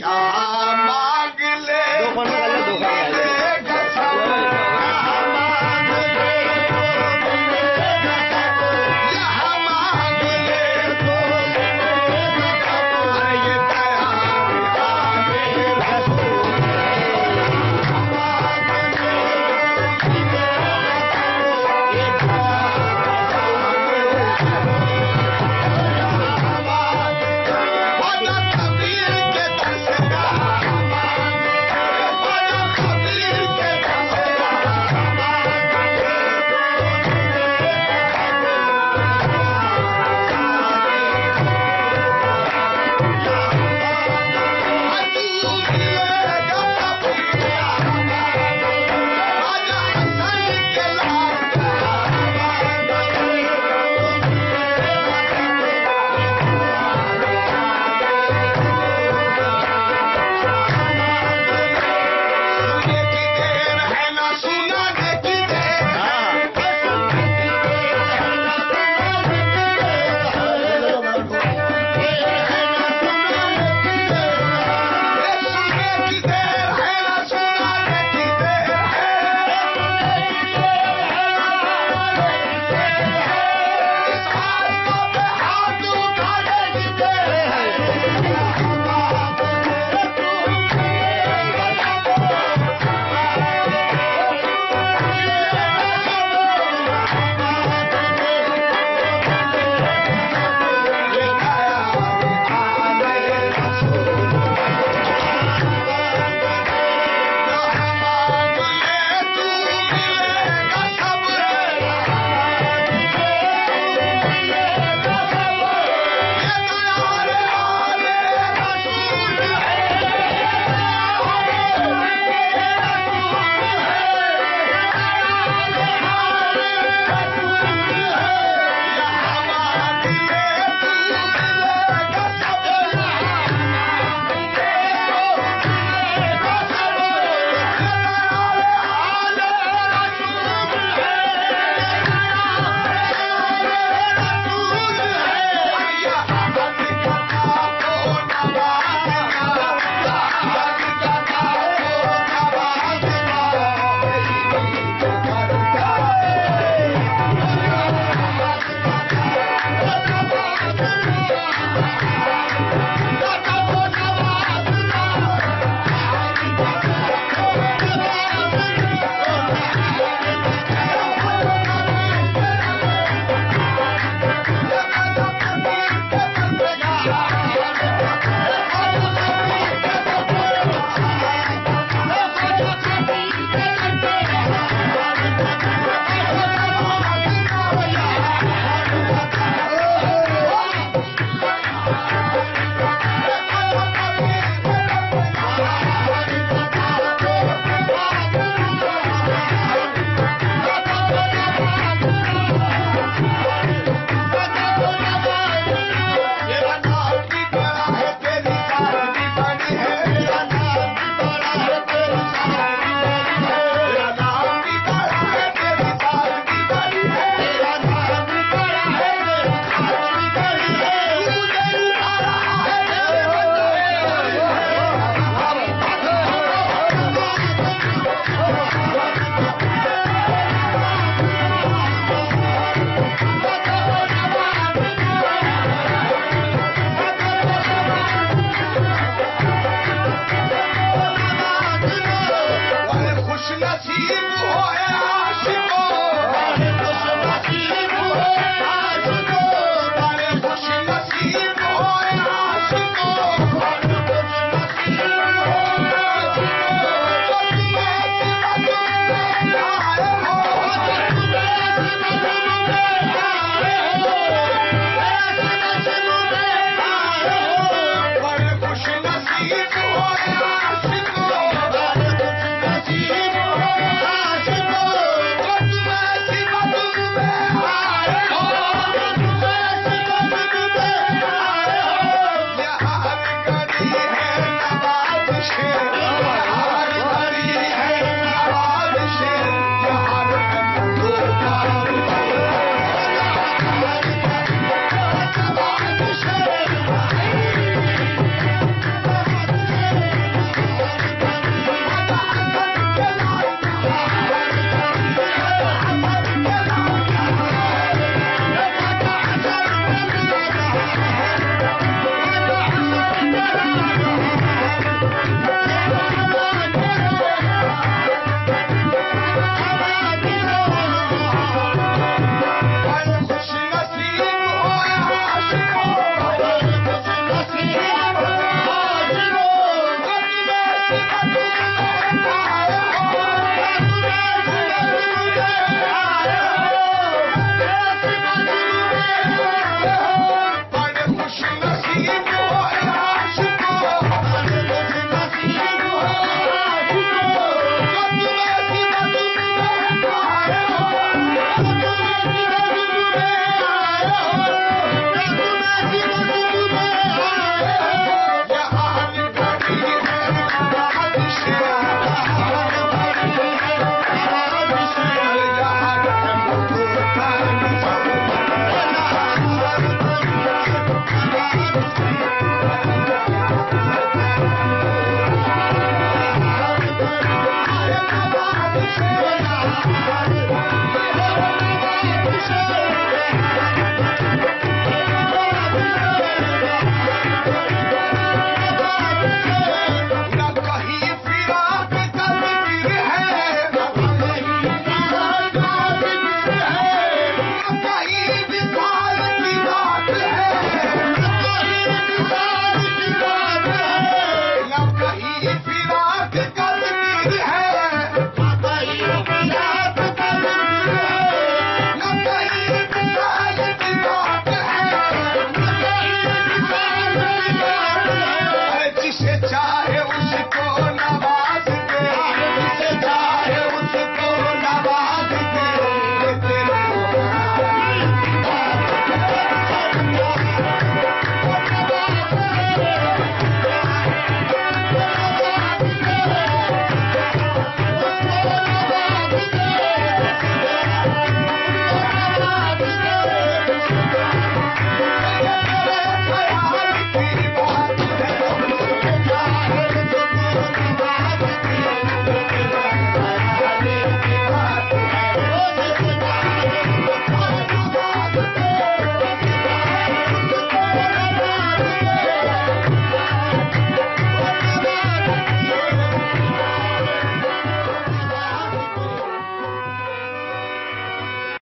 Hallelujah.